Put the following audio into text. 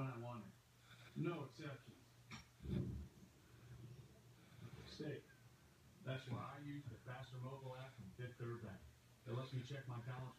when I want it. No exceptions. Safe. That's why I use the Faster mobile app from Fifth Third Bank. It lets me check my balance